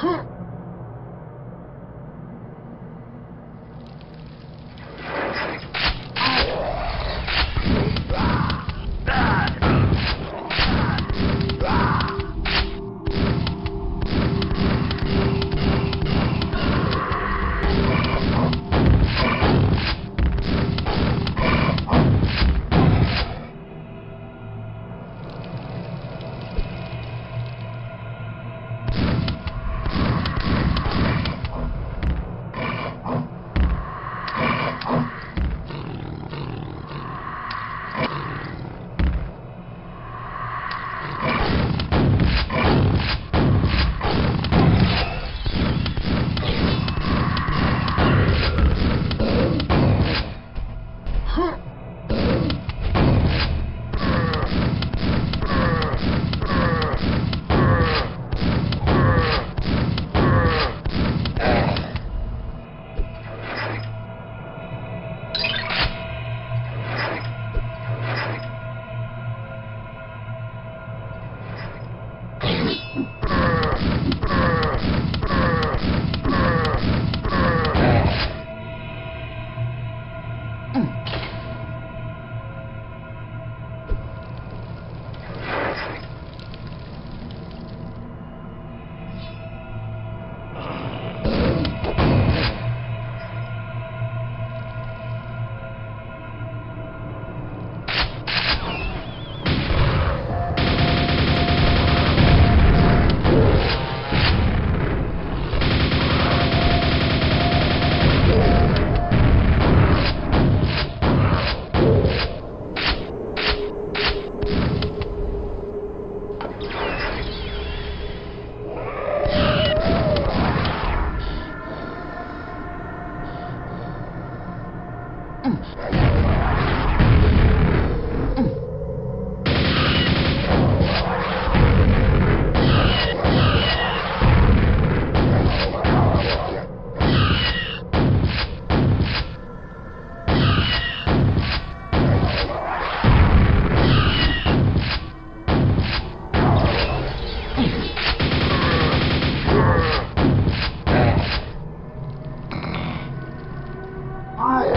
哼哎呀